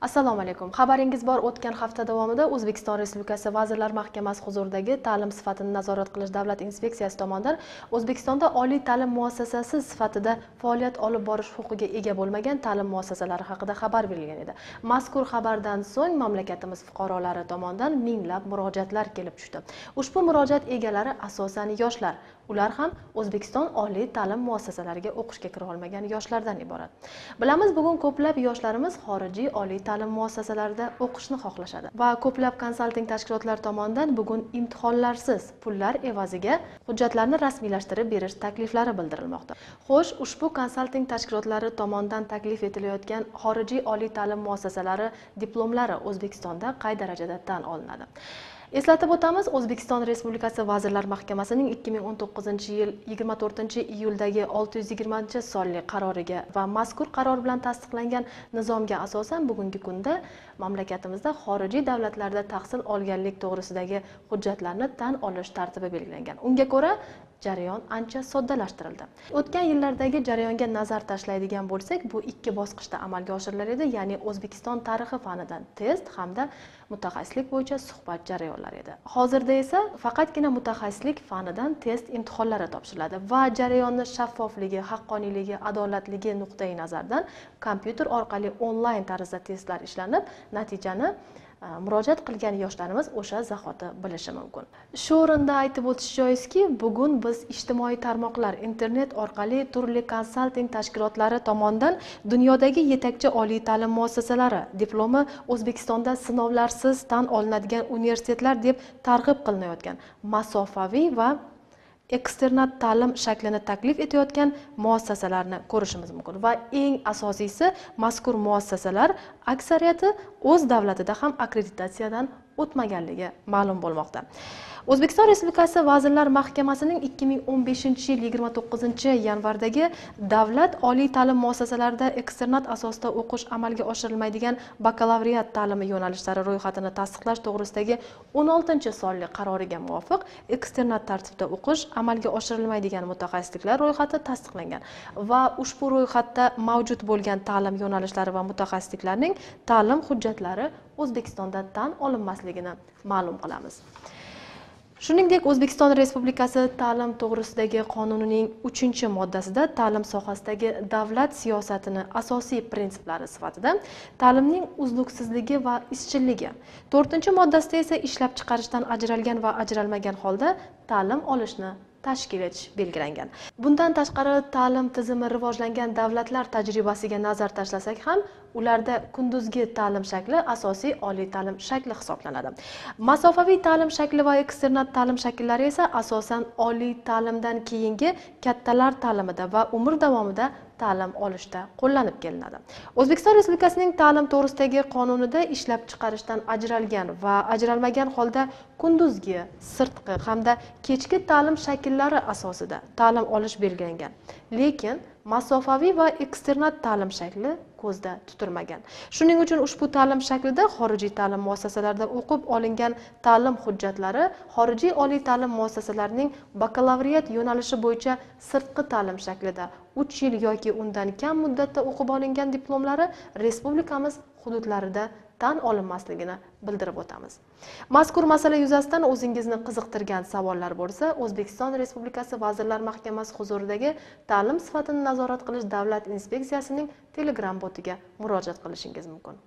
assalomu alaykum. Xabaringiz bor o'tgan hafta davomida o'zbekiston respublikasi vazirlar mahkamasi huzuridagi ta'lim sifatini nazorat qilish davlat inspeksiyasi tomonidan o'zbekistonda oliy ta'lim muassasasi sifatida faoliyat olib borish huquqiga ega bo'lmagan ta'lim muassasalari haqida xabar berilgan edi. Mazkur xabardan so'ng mamlakatimiz fuqarolari tomonidan minglab murojaatlar kelib tushdi. Ushbu murojaat egalari asosan yoshlar ular ham o'zbekiston oliy ta'lim muassasalariga o'qishga kira olmagan yoshlardan iborat. Bilamiz bugun ko'plab yoshlarimiz xorijiy oliy ta'lim muassasalarida o'qishni xohlashadi va ko'plab konsalting tashkilotlar tomonidan bugun imtihonlarsiz pullar evaziga hujjatlarni rasmiylashtirib berish takliflari bildirilmoqda. Xo'sh ushbu konsalting tashkilotlari tomonidan taklif etilayotgan xorijiy oliy ta'lim muassasalari diplomlari o'zbekistonda qay darajada tan olinadi? Eslatib o'tamiz o'zbekiston respublikasi vazirlar mahkamasining ikki ming o'n to'qqizinchi yil yigirma to'rtinchi iyuldagi olti yuz yigirmanchi sonli qaroriga va mazkur qaror bilan tasdiqlangan nizomga asosan bugungi kunda mamlakatimizda xorijiy davlatlarda tahsil olganlik to'g'risidagi hujjatlarni tan olish tartibi belgilangan. Unga ko'ra jarayon ancha soddalashtirildi. O'tgan yillardagi jarayonga nazar tashlaydigan bo'lsak bu ikki bosqichda amalga oshirilar edi ya'ni o'zbekiston tarixi fanidan test hamda mutaxassislik bo'yicha suhbat jarayonlari edi. Hozirda esa faqatgina mutaxassislik fanidan test imtihonlari topshiriladi va jarayonni shaffofligi haqqoniyligi adolatligi nuqtai nazaridan kompyuter orqali onlayn tarzda testlar ishlanib natijani murojaat qilgan yoshlarimiz o'sha zahoti bilishi mumkin shu o'rinda aytib o'tish joizki bugun biz ijtimoiy tarmoqlar internet orqali turli konsalting tashkilotlari tomonidan dunyodagi yetakchi oliy ta'lim muassasalari diplomi o'zbekistonda sinovlarsiz tan olinadigan universitetlar deb targ'ib qilinayotgan masofaviy va eksternat ta'lim shaklini taklif etayotgan muassasalarni ko'rishimiz mumkin. Va eng asosiysi mazkur muassasalar aksariyati o'z davlatida ham akkreditatsiyadan o'tmaganligi ma'lum bo'lmoqda. O'zbekiston respublikasi vazirlar mahkamasining ikki ming o'n beshinchi yil yigirma to'qqizinchi yanvardagi davlat oliy ta'lim muassasalarida eksternat asosida o'qish amalga oshirilmaydigan bakalavriat ta'limi yo'nalishlari ro'yxatini tasdiqlash to'g'risidagi o'n oltinchi sonli qaroriga muvofiq eksternat tartibda o'qish amalga oshirilmaydigan mutaxassisliklar ro'yxati tasdiqlangan va ushbu ro'yxatda mavjud bo'lgan ta'lim yo'nalishlari va mutaxassisliklarning ta'lim hujjatlari o'zbekistonda tan olinmasligini ma'lum qilamiz. Shuningdek o'zbekiston respublikasi ta'lim to'g'risidagi qonunining uchinchi moddasida ta'lim sohasidagi davlat siyosatini asosiy prinsiplari sifatida ta'limning uzluksizligi va izchilligi to'rtinchi moddasida esa ishlab chiqarishdan ajralgan va ajralmagan holda ta'lim olishni tashkil etish belgilangan. Bundan tashqari ta'lim tizimi rivojlangan davlatlar tajribasiga nazar tashlasak ham ularda kunduzgi ta'lim shakli asosiy oliy ta'lim shakli hisoblanadi. Masofaviy ta'lim shakli va eksternat ta'lim shakllari esa asosan oliy ta'limdan keyingi kattalar ta'limida va umr davomida ta'lim olishda qo'llanib kelinadi. O'zbekiston respublikasining ta'lim to'g'risidagi qonunida ishlab chiqarishdan ajralgan va ajralmagan holda kunduzgi sirtqi hamda kechki ta'lim shakllari asosida ta'lim olish belgilangan. Lekin masofaviy va eksternat ta'lim shakli ko'zda tutilmagan. Shuning uchun ushbu ta'lim shaklida xorijiy ta'lim muassasalarida o'qib olingan ta'lim hujjatlari xorijiy oliy ta'lim muassasalarining bakalavriat yo'nalishi bo'yicha sirtqi ta'lim shaklida uch yil yoki undan kam muddatda o'qib olingan diplomlari respublikamiz hududlarida tan olinmasligini bildirib o'tamiz. Mazkur masala yuzasidan o'zingizni qiziqtirgan savollar bo'lsa o'zbekiston respublikasi vazirlar mahkamasi huzuridagi ta'lim sifatini nazorat qilish davlat inspeksiyasining telegram botiga murojaat qilishingiz mumkin.